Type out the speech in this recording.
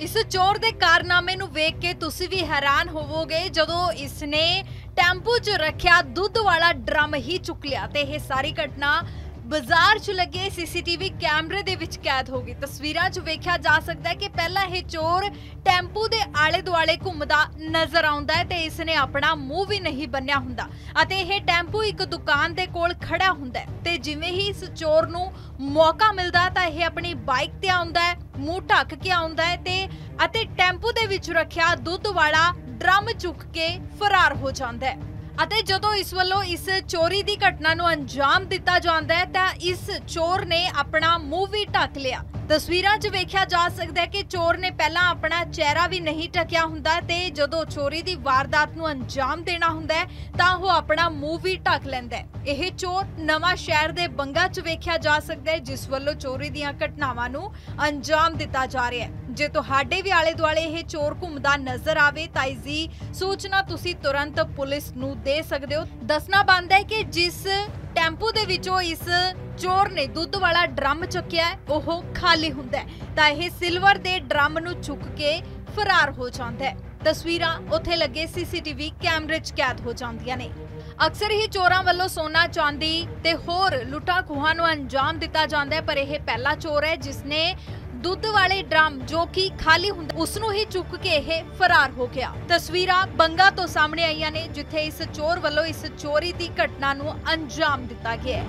ਇਸ ਚੋਰ ਦੇ ਕਾਰਨਾਮੇ ਨੂੰ ਵੇਖ ਕੇ ਤੁਸੀਂ ਵੀ ਹੈਰਾਨ ਹੋਵੋਗੇ, ਜਦੋਂ ਇਸ ਨੇ ਟੈਂਪੂ 'ਚ ਰੱਖਿਆ ਦੁੱਧ ਵਾਲਾ ਡਰਮ ਹੀ ਚੁੱਕ ਲਿਆ ਤੇ ਇਹ ਸਾਰੀ ਘਟਨਾ ਬਾਜ਼ਾਰ 'ਚ ਲੱਗੇ ਸੀਸੀਟੀਵੀ ਕੈਮਰੇ ਦੇ ਵਿੱਚ ਕੈਦ ਹੋ ਗਈ। ਤਸਵੀਰਾਂ 'ਚ ਵੇਖਿਆ ਜਾ ਸਕਦਾ ਹੈ ਕਿ ਪਹਿਲਾਂ ਇਹ ਚੋਰ ਟੈਂਪੂ ਦੇ ਆਲੇ ਦੁਆਲੇ ਘੁੰਮਦਾ ਨਜ਼ਰ ਆਉਂਦਾ ਹੈ ਤੇ ਇਸ ਨੇ ਆਪਣਾ ਮੂੰਹ ਵੀ ਨਹੀਂ ਬੰਨਿਆ ਹੁੰਦਾ ਅਤੇ ਇਹ ਟੈਂਪੂ ਇੱਕ ਦੁਕਾਨ ਦੇ ਕੋਲ ਖੜਾ ਹੁੰਦਾ ਹੈ ਤੇ ਜਿਵੇਂ ਹੀ ਇਸ ਚੋਰ ਨੂੰ ਮੌਕਾ ਮਿਲਦਾ ਤਾਂ ਇਹ ਆਪਣੀ ਬਾਈਕ ਤੇ ਆਉਂਦਾ ਹੈ, ਮੂੰਹ ਢੱਕ ਕੇ ਆਉਂਦਾ ਹੈ ਤੇ ਅਤੇ ਟੈਂਪੂ ਦੇ ਵਿੱਚ ਰੱਖਿਆ ਦੁੱਧ ਵਾਲਾ ਡਰਮ ਚੁੱਕ ਕੇ ਫਰਾਰ ਹੋ ਜਾਂਦਾ ਹੈ। ਅਤੇ ਜਦੋਂ ਇਸ ਵੱਲੋਂ ਇਸ ਚੋਰੀ ਦੀ ਘਟਨਾ ਨੂੰ ਅੰਜਾਮ ਦਿੱਤਾ ਜਾਂਦਾ ਹੈ ਤਾਂ ਇਸ ਚੋਰ ਨੇ ਆਪਣਾ ਮੂੰਹ ਵੀ ਢੱਕ ਲਿਆ। ਤਸਵੀਰਾਂ 'ਚ ਵੇਖਿਆ ਜਾ ਸਕਦਾ ਹੈ ਕਿ ਚੋਰ ਨੇ ਪਹਿਲਾਂ ਆਪਣਾ ਚਿਹਰਾ ਵੀ ਨਹੀਂ ਢੱਕਿਆ ਹੁੰਦਾ ਤੇ ਜਦੋਂ ਚੋਰੀ ਦੀ ਵਾਰਦਾਤ ਨੂੰ ਅੰਜਾਮ ਦੇਣਾ ਹੁੰਦਾ ਤਾਂ ਉਹ ਆਪਣਾ ਮੂੰਹ ਵੀ ਢੱਕ ਲੈਂਦਾ ਇਹ ਚੋਰ ਨਵਾਂ ਸ਼ਹਿਰ ਦੇ ਬੰਗਾ 'ਚ ਵੇਖਿਆ ਜਾ ਸਕਦਾ ਹੈ, ਜਿਸ ਵੱਲੋਂ ਚੋਰੀ ਦੀਆਂ ਘਟਨਾਵਾਂ ਨੂੰ ਅੰਜਾਮ ਦਿੱਤਾ ਜਾ ਰਿਹਾ ਹੈ। ਜੇ ਤੁਹਾਡੇ ਵੀ ਆਲੇ ਦੁਆਲੇ ਇਹ ਚੋਰ ਘੁੰਮਦਾ ਨਜ਼ਰ ਆਵੇ, ਤਾਂ ਇਸ ਦੀ ਸੂਚਨਾ ਤੁਸੀਂ ਤੁਰੰਤ ਪੁਲਿਸ ਨੂੰ ਦੇ ਸਕਦੇ ਹੋ। ਦੱਸਣਾ ਬੰਦ ਹੈ ਕਿ ਜਿਸ ਟੈਂਪੂ ਦੇ ਵਿੱਚੋਂ ਇਸ ਚੋਰ ਨੇ ਦੁੱਧ ਵਾਲਾ ਡਰਮ ਚੁੱਕਿਆ ਉਹ ਖਾਲੀ ਹੁੰਦਾ ਤਾਂ ਇਹ ਸਿਲਵਰ ਦੇ ਡਰਮ ਨੂੰ ਚੁੱਕ ਕੇ ਫਰਾਰ ਹੋ ਜਾਂਦਾ ਹੈ। ਤਸਵੀਰਾਂ ਉੱਥੇ ਲੱਗੇ ਸੀਸੀਟੀਵੀ ਕੈਮਰੇ 'ਚ ਕੈਦ ਹੋ ਜਾਂਦੀਆਂ ਨੇ। ਅਕਸਰ ਹੀ ਚੋਰਾਂ ਵੱਲੋਂ ਸੋਨਾ, ਚਾਂਦੀ ਤੇ ਹੋਰ ਲੁੱਟਾਂ ਖੋਹਾਂ ਨੂੰ ਅੰਜਾਮ ਦਿੱਤਾ ਜਾਂਦਾ ਹੈ, ਪਰ ਇਹ ਪਹਿਲਾ ਚੋਰ ਹੈ ਜਿਸਨੇ ਦੁੱਧ ਵਾਲੇ ਡਰਮ ਜੋ ਕਿ ਖਾਲੀ ਹੁੰਦਾ ਉਸ ਨੂੰ ਹੀ ਚੁੱਕ ਕੇ ਇਹ ਫਰਾਰ ਹੋ ਗਿਆ। ਤਸਵੀਰਾਂ ਬੰਗਾ ਤੋਂ ਸਾਹਮਣੇ ਆਈਆਂ ਨੇ, ਜਿੱਥੇ ਇਸ ਚੋਰ ਵੱਲੋਂ ਇਸ ਚੋਰੀ ਦੀ ਘਟਨਾ ਨੂੰ ਅੰਜਾਮ ਦਿੱਤਾ ਗਿਆ ਹੈ।